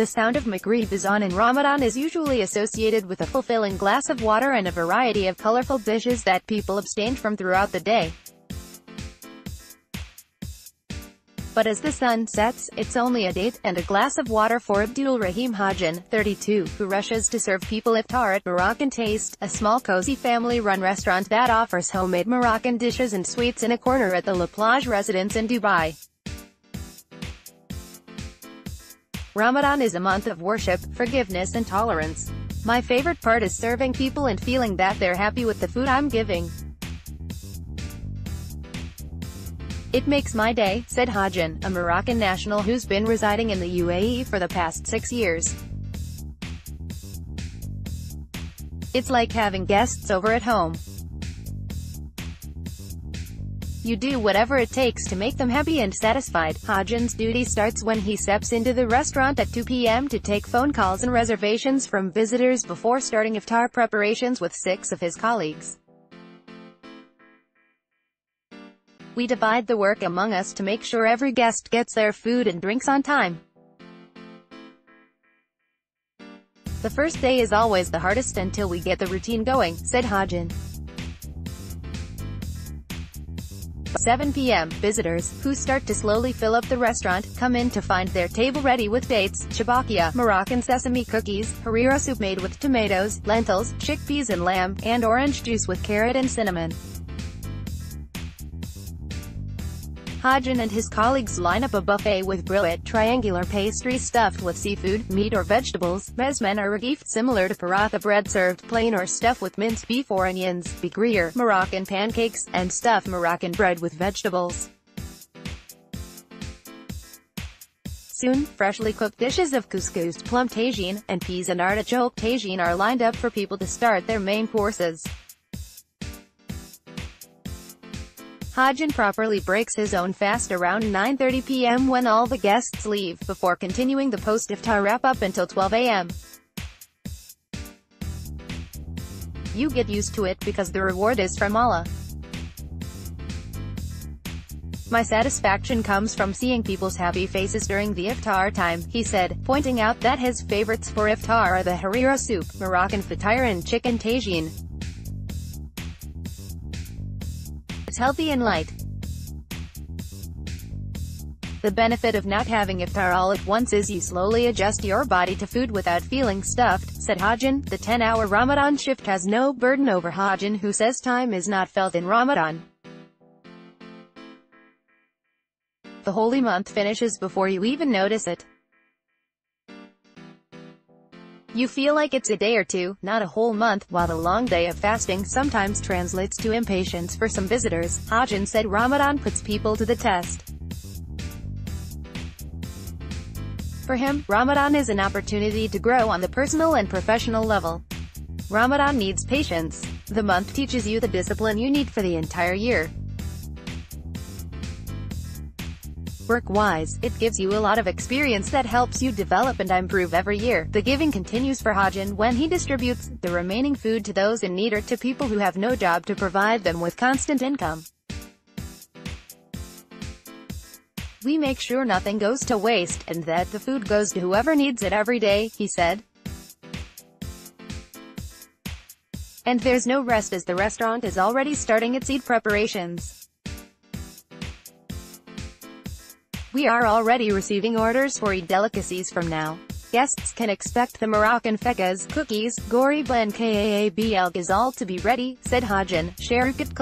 The sound of Maghrib Azaan in Ramadan is usually associated with a fulfilling glass of water and a variety of colorful dishes that people abstained from throughout the day. But as the sun sets, it's only a date and a glass of water for Abdul Rahim Hajjan, 32, who rushes to serve people iftar at Moroccan Taste, a small cozy family-run restaurant that offers homemade Moroccan dishes and sweets in a corner at the La Plage residence in Dubai. Ramadan is a month of worship, forgiveness and tolerance. My favorite part is serving people and feeling that they're happy with the food I'm giving. It makes my day, said Hajjan, a Moroccan national who's been residing in the UAE for the past six years. It's like having guests over at home. You do whatever it takes to make them happy and satisfied. Hajjan's duty starts when he steps into the restaurant at 2 p.m. to take phone calls and reservations from visitors before starting iftar preparations with six of his colleagues. We divide the work among us to make sure every guest gets their food and drinks on time. The first day is always the hardest until we get the routine going, said Hajjan. 7 p.m., visitors, who start to slowly fill up the restaurant, come in to find their table ready with dates, chabakia, Moroccan sesame cookies, harira soup made with tomatoes, lentils, chickpeas and lamb, and orange juice with carrot and cinnamon. Hajjan and his colleagues line up a buffet with briouat, triangular pastry stuffed with seafood, meat or vegetables, msemen or ragif, similar to paratha bread served plain or stuffed with minced beef or onions, beghrir, Moroccan pancakes, and stuffed Moroccan bread with vegetables. Soon, freshly cooked dishes of couscous, plum tagine, and peas and artichoke tagine are lined up for people to start their main courses. Hajjan properly breaks his own fast around 9.30 p.m. when all the guests leave, before continuing the post-iftar wrap-up until 12 a.m. You get used to it because the reward is from Allah. My satisfaction comes from seeing people's happy faces during the iftar time, he said, pointing out that his favorites for iftar are the harira soup, Moroccan fatir and chicken tagine. Healthy and light. The benefit of not having iftar all at once is you slowly adjust your body to food without feeling stuffed, said Hajjan. The 10-hour Ramadan shift has no burden over Hajjan who says time is not felt in Ramadan. The holy month finishes before you even notice it. You feel like it's a day or two, not a whole month, while the long day of fasting sometimes translates to impatience for some visitors. Hajjan said Ramadan puts people to the test. For him, Ramadan is an opportunity to grow on the personal and professional level. Ramadan needs patience. The month teaches you the discipline you need for the entire year. Work-wise, it gives you a lot of experience that helps you develop and improve every year. The giving continues for Hajjan when he distributes the remaining food to those in need or to people who have no job to provide them with constant income. We make sure nothing goes to waste, and that the food goes to whoever needs it every day, he said. And there's no rest as the restaurant is already starting its Eid preparations. We are already receiving orders for delicacies from now. Guests can expect the Moroccan fekas, cookies, goriba and kaab el ghazal to be ready, said Hajjan, Sharuk at